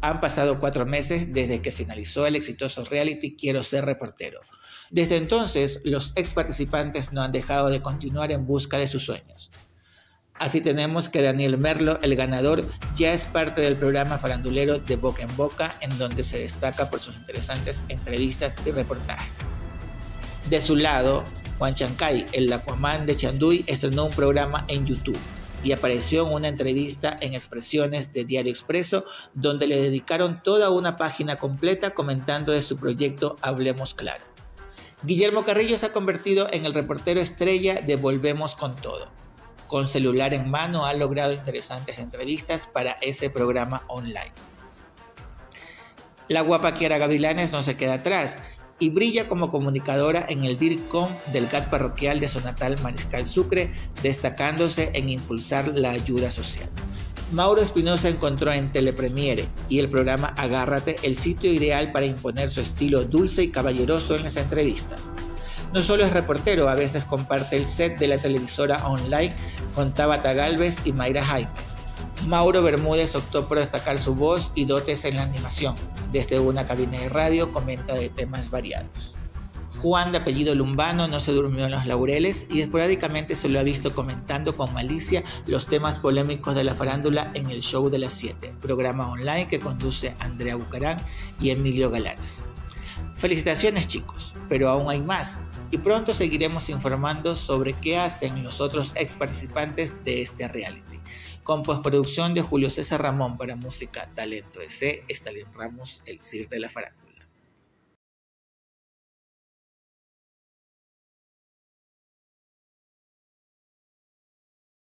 Han pasado cuatro meses desde que finalizó el exitoso reality Quiero ser reportero. Desde entonces, los ex participantes no han dejado de continuar en busca de sus sueños. Así tenemos que Daniel Merlo, el ganador, ya es parte del programa farandulero de Boca en Boca, en donde se destaca por sus interesantes entrevistas y reportajes. De su lado, Juan Chancay, el Aquaman de Chanduy, estrenó un programa en YouTube y apareció en una entrevista en Expresiones de Diario Expreso, donde le dedicaron toda una página completa comentando de su proyecto Hablemos Claro. Guillermo Carrillo se ha convertido en el reportero estrella de Volvemos con Todo. Con celular en mano ha logrado interesantes entrevistas para ese programa online. La guapa Kiara Gavilanes no se queda atrás y brilla como comunicadora en el DIRCOM del GAT parroquial de su natal Mariscal Sucre, destacándose en impulsar la ayuda social. Mauro Espinosa encontró en Telepremiere y el programa Agárrate el sitio ideal para imponer su estilo dulce y caballeroso en las entrevistas. No solo es reportero, a veces comparte el set de la televisora online con Tabata Galvez y Mayra Jaime. Mauro Bermúdez optó por destacar su voz y dotes en la animación. Desde una cabina de radio comenta de temas variados. Juan, de apellido Lumbano, no se durmió en los laureles y esporádicamente se lo ha visto comentando con malicia los temas polémicos de la farándula en el Show de las 7, programa online que conduce Andrea Bucarán y Emilio Galarza. Felicitaciones chicos, pero aún hay más y pronto seguiremos informando sobre qué hacen los otros ex participantes de este reality. Con postproducción de Julio César Ramón para Música Talento EC, Stalin Ramos, el CIR de la farándula.